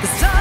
The sun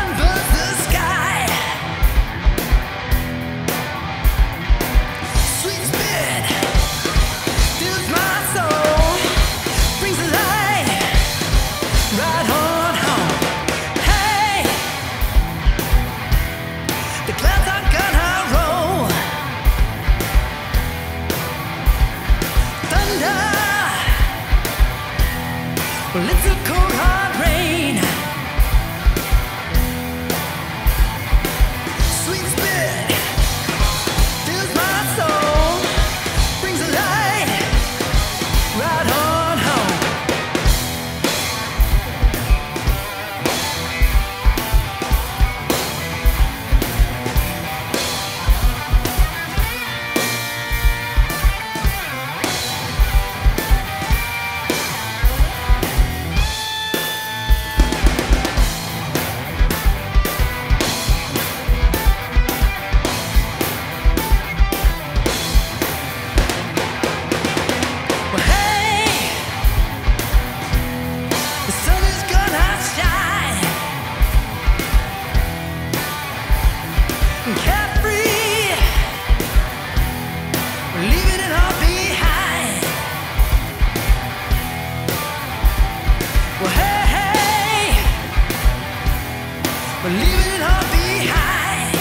we're leaving behind.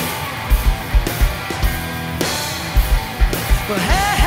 Well, hey.